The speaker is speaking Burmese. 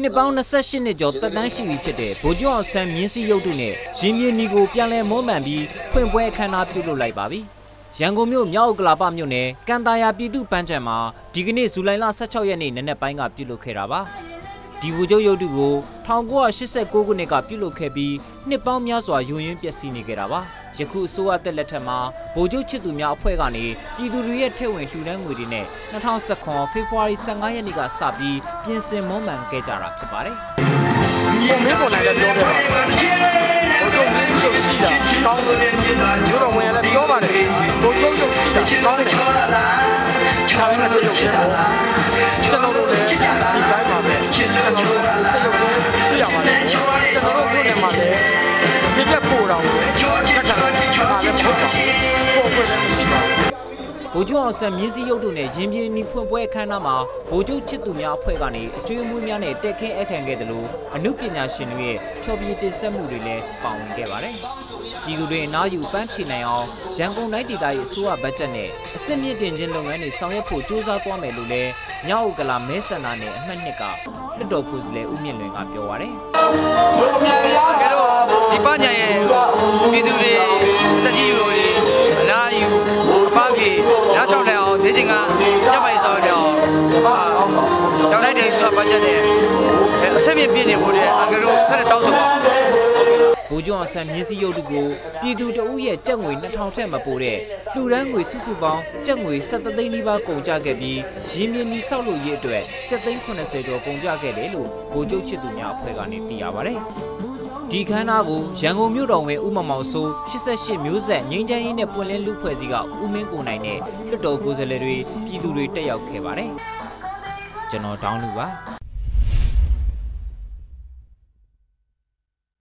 နှစ်ပေါင်း28နှစ်ကျော်တက်တန်းရှိပြီဖြစ်တဲ့ဗိုလ်ချုပ်အောင်ဆန်းမြင်းစည်းရုပ်တုနဲ့ရင်းမြင်းနီကိုပြန်လည်မွမ်းမံပြီးဖွင့်ပွဲအခမ်းအနားပြုလုပ်လိုက်ပါပြီ။ရန်ကုန်မြို့မြောက်ဥက္ကလာပမြို့နယ်ကန်တာယာပြည်သူ့ပန်းချံမှာဒီကနေ့ဇူလိုင်လ16ရက်နေ့နနက်ပိုင်းကပြုလုပ်ခဲ့တာပါ။ ဒီဗိုလ်ချုပ်ရုပ်တုကို1989ခုနှစ်ကပြုလုပ်ခဲ့ပြီးနှစ်ပေါင်းများစွာယွင်ယွင်းပျက်စီးနေခဲ့တာပါ။ယခုအစိုးရတက်လက်ထက်မှာဗိုလ်ချုပ်ချစ်သူများအဖွဲ့ကနေပြည်သူတွေရဲ့ထည့်ဝင်လှူဒန်းငွေတွေနဲ့2019ဖေဖော်ဝါရီ15ရက်နေ့ကစပြီးပြင်ဆင်မွမ်းမံခဲ့ကြတာဖြစ်ပါတယ်။ကိုမင်းပေါ်နိုင်လည်းပြောခဲ့ပါဘုချုပ်မင်းရုပ်ရှိတာကောင်းတယ် ဗိုလ်ချုပ်အောင်ဆန်းမြင်းစည်းရုပ်တို့နဲ့ရင်ပြင်းနီဖွင့်ပွဲအခမ်းအနားမှာဗိုလ်ချုပ်ချစ်သူများအဖွဲ့ကနေအကျွေးအမွေးများနဲ့တက်ခင်းအခမ်းခဲ့တယ်လို့အမှုပညာရှင်တွေရဲ့ဖျော်ဖြေတင်ဆက်မှုတွေလည်းပါဝင်ခဲ့ပါတယ်။ပြည်သူတွေအနားယူပန်းဖြေနိုင်အောင်ရန်ကုန်တိုင်းဒေသရဲ့အစိုးရဘတ်ဂျက်နဲ့အစစ်မြစ်တင်ခြင်းလုပ်ငန်းတွေဆောင်ရွက်ဖို့ကြိုးစားသွားမယ်လို့လည်းမြောက်ဥက္ကလာမဲဆန္ဒနယ်အမှတ်နှစ်ကလွှတ်တော်ကိုယ်စားလှယ်ဦးမြင့်လွင်ကပြောပါရယ်ကဲတော့ဒီပညာရဲ့ပြည်သူတွေတက်ကြီးတွေအနာယူအပပြေနောက် လျှောက်လဲအောင်နေချင်းကစက်ပိုင်ဆောင်တယ်အောင်တောင်းလိုက်တဲ့ဆိုပညာနဲ့အဆက်မြင့်ပြည့်နေဖို့တဲ့အကရုဆက်လက်တောင်းဆိုပါဗိုလ်ချုပ်အောင်ဆန်းမြင်းစည်းရုပ်တုကိုပြည်သူတအုပ်ရဲ့ကြက်ငွေ2000ထက်မပိုတဲ့လှူဒန်းငွေစုစုပေါင်းကြက်ငွေ73သိန်းနီးပါးကုန်ကျခဲ့ပြီးရင်းမြစ်နီဆောက်လို့ရေးအတွက်ကြက်သိန်း80ကျော်ကုန်ကျခဲ့တယ်လို့ဗိုလ်ချုပ်ချစ်သူများအဖွဲ့ကနေသိရပါဗျ။ ဒီခန်းနာကိုရန်ကုန်မြို့တော်ဝင်ဦးမမောင်စိုး88မျိုးဆက်ငင်းချမ်းရေးနဲ့ပွင့်လင်းလူဖွဲ့စည်းကဦးမင်းကိုနိုင်နဲ့လွတ်တော်ကိုယ်စားလှယ်တွေပြည်သူတွေတက်ရောက်ခဲ့ပါတယ်။ကျွန်တော်တောင်းလူပါ